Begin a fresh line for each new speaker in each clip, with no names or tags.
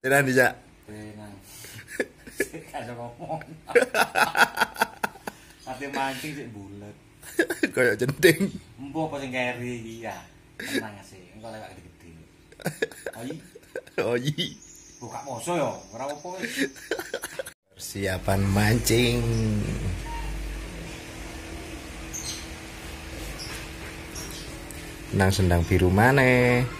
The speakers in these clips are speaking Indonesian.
Tenan dijak.
Tenang. Ada ngomong. Ate mancing sik bulet.
Kayak jenting.
Empo apa sing keri iki ya. Tenang sih, engko lewat gede-gede. Ayi,
Oh iya.
buka poso yo, ora apa.
Persiapan mancing. Nang sendang biru maneh.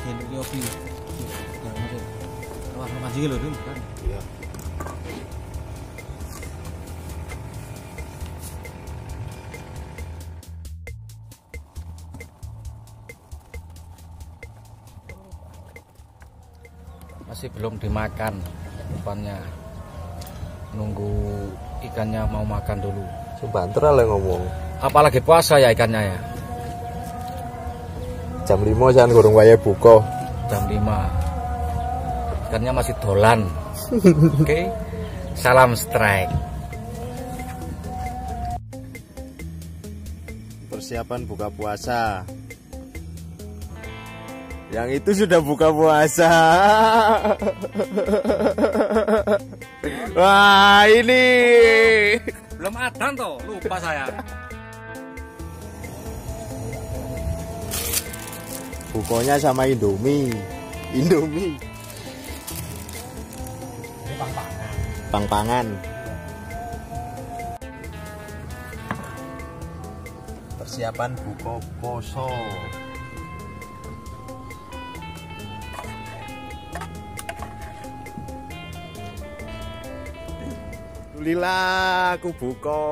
Iki
gendong ki opi. Jangan masuk. Wah, mancing lho, Dun. Kan.
Iya.
Masih belum dimakan umpannya. Nunggu ikannya mau makan dulu.
Sebanter lah ngomong.
Apalagi puasa ya ikannya ya.
Jam 5 jangan gorong waya buka.
Jam 5. Ikannya masih dolan. Oke. Salam strike.
Persiapan buka puasa. Yang itu sudah buka puasa. Wah, ini.
Belum ada toh, lupa saya.
Bukonya sama Indomie. Indomie.
Ini pang-pangan.
Pang-pangan. Persiapan buka poso. Lila aku buka.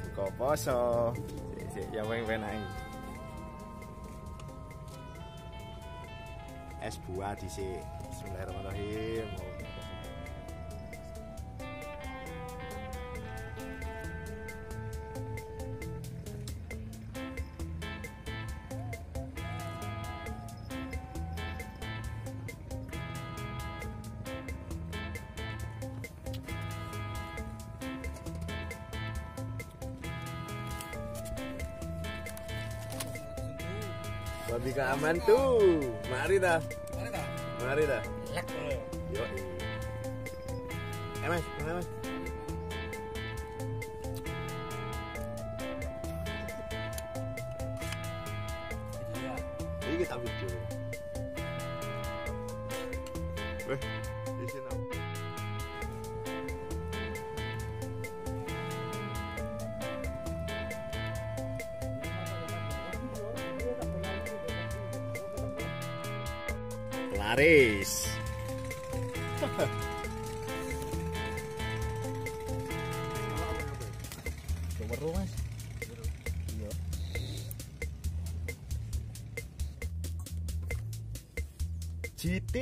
Buka poso. Sik sik ya weng ae. Es buah dhisik. Bismillahirrahmanirrahim. Babi keaman tuh. Mari dah. Mari dah. Yo. Eh mas, mas? laris. Weru mas. Iya. GT.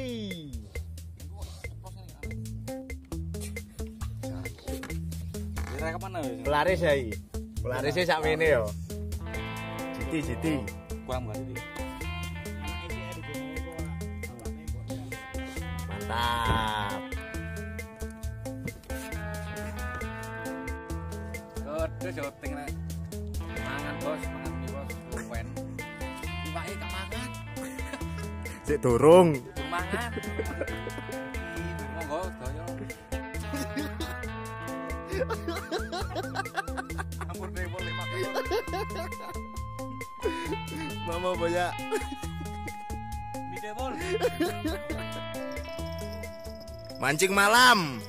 Pelaris ya sih Pelarise ini yo. GT GT.
Kuang berarti.
Mantap
Kode joting nek. Mangan bos, mangan mie bos, luwen. Iwake gak mangan.
dorong
Belum mangan. Monggo doyo. Ampun deh boleh makan.
mama banyak
Mie deh bol.
Mancing malam.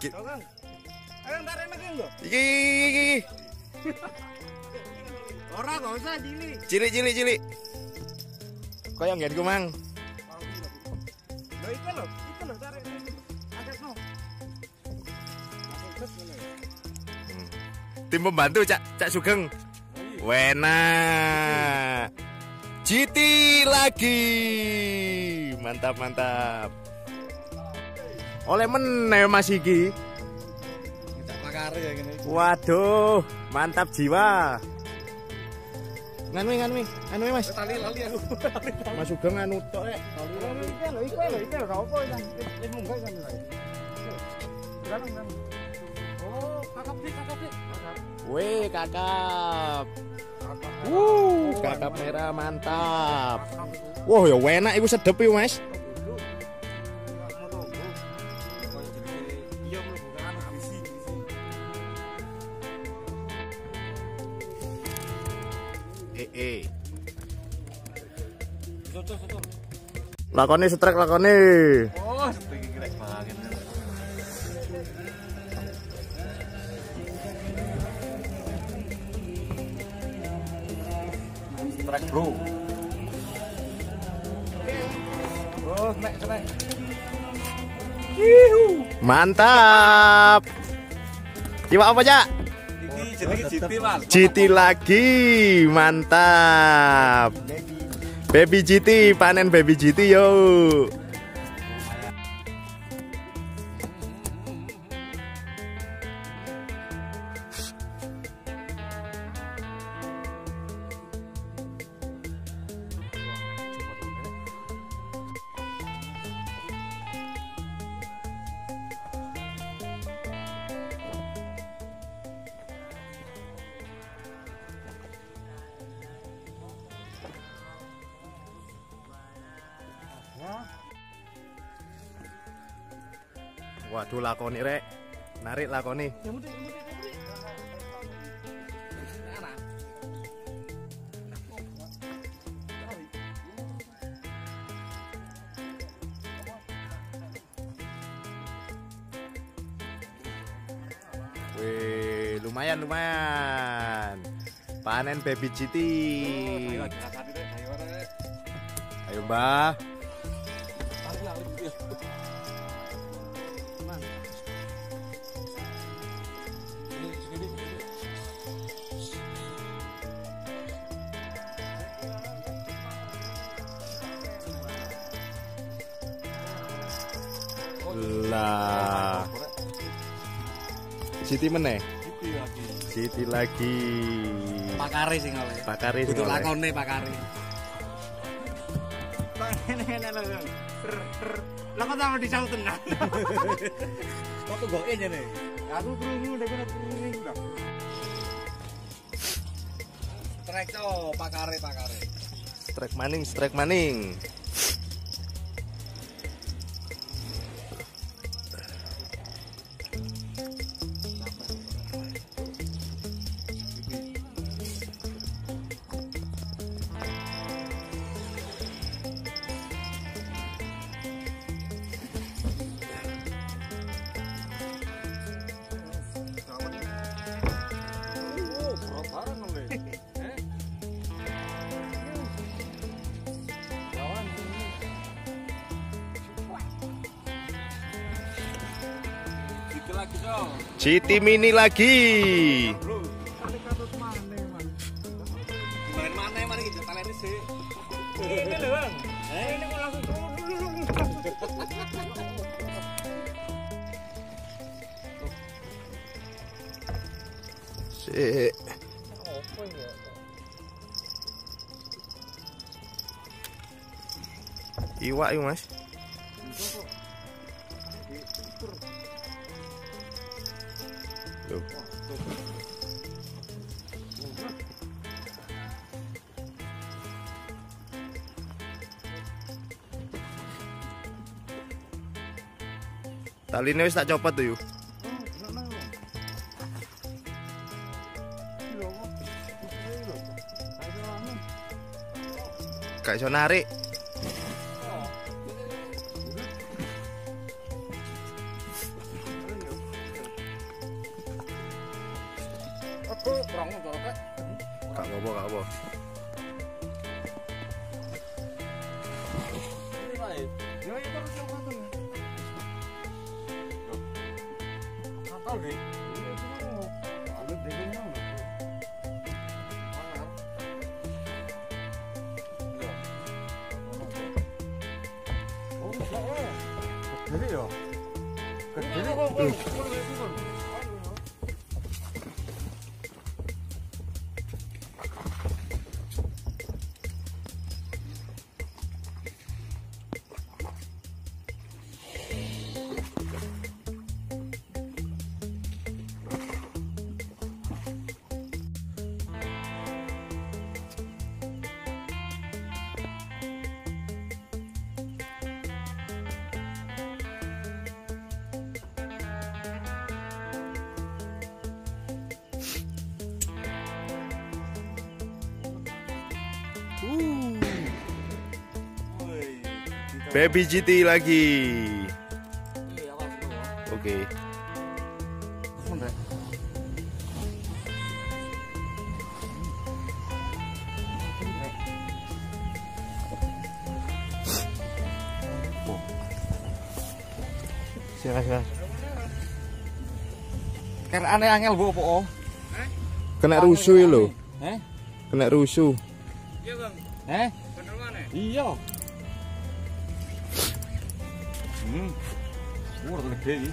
Ki-
ya,
iki iki iki,
Ora gak usah cilik.
cilik cilik cilik. Kaya ngen ku mang?
Lho iku lho,
tim pembantu cak cak sugeng wena GT lagi mantap mantap oleh meneh mas iki waduh mantap jiwa nganwi nganwi nganwi mas
Tali lali aku.
mas sugeng anu tok rek
Iki lho, iku lho, iki lho apa ya. Wis munggah kan. Oh, kakap dik, kakap dik.
Weh kakap Wuh, kakap merah mantap. Wah, ya enak iku sedep iku, Mas. Eh, eh. Lakone setrek lakone.
Oh, Strike bro. Oh.
Mantap. Iwak apa, Cak?
GT, Mas.
GT lagi. Mantap. Baby GT, panen baby GT yo. Waduh lakoni rek. Narik lakoni. Wih, lumayan lumayan. Panen baby GT.
Ayo, rek. Ayo,
Mbah. Lah, GT meneh.
Iki lagi. Pakare sing oleh.
Pakare sing oleh.
lakone pakare. Lah kok sama disau tenan. Kok tugoke jene. Aku krungu kena krungu lho. Strike to pakare pakare.
Strike maning, strike maning.
Langsung turun.
Sik. Iwak yuk mas. Taline tak copot tuh yuk. Gak iso narik.
대리요. 그래요.
Baby GT lagi. Oke.
Mun,
Silakan, silakan.
Kan aneh angel bu apa? oh?
Kena rusuh ya lo.
Eh?
Kena rusuh.
Eh? Iya. Hmm. Wah, gede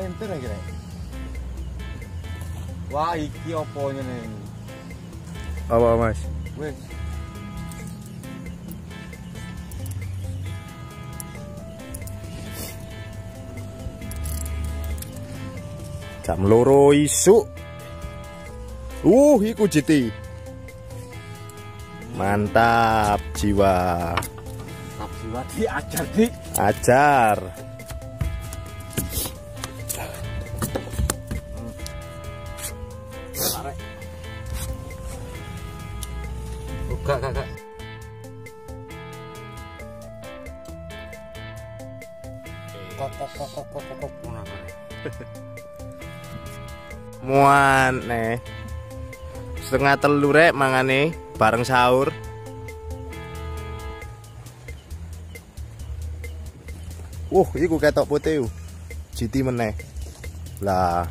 nenter lagi rek. Wah, iki opo ngene iki?
Apa mas?
Wes.
Jam loro isuk. Uh, iku GT. Mantap jiwa.
Tap siwa diajar di.
Ajar. Muan nih. Setengah telu rek mangane bareng sahur. Wuh, iku ketok putih. yuk. GT meneh. Lah.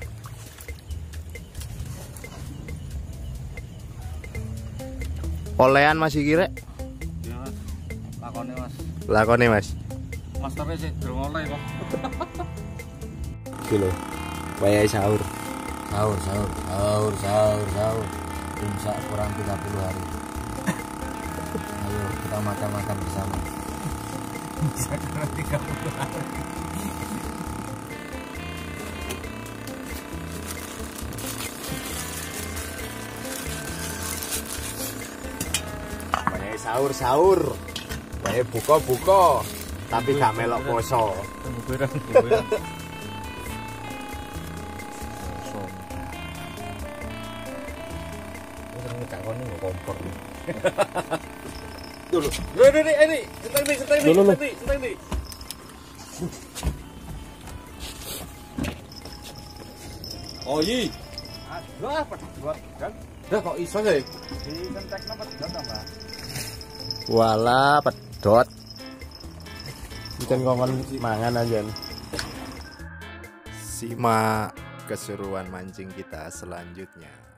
Olehan masih kira?
Ya, Mas. Lakone, Mas.
Lakone mas.
Masternya sih durung oleh kok.
Kilo. Wayai sahur.
Sahur, sahur, sahur, sahur, sahur. Imsak kurang 30 hari. Ayo kita makan-makan bersama. Imsak kurang 30 hari.
Wayai sahur sahur. Wayai buka buka. Tapi gak melok poso.
Dulu dulu ini ini setang nih
Dulu, dulu.
setang nih setang nih oh iya Wah, pedot kan? Dah kok iso sih? Di kentekno pedot ta, Mbak?
Wala pedot. Jan kongkon mangan aja. Simak keseruan mancing kita selanjutnya.